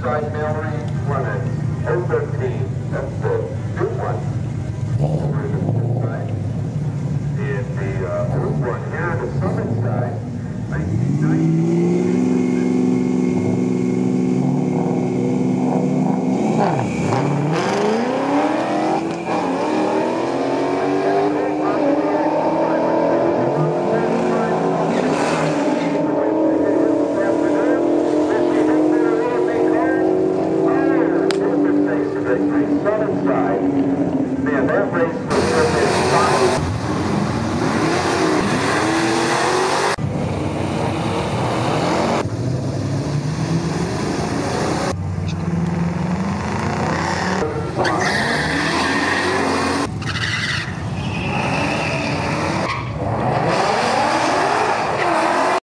Clemens, 015, that's the and that race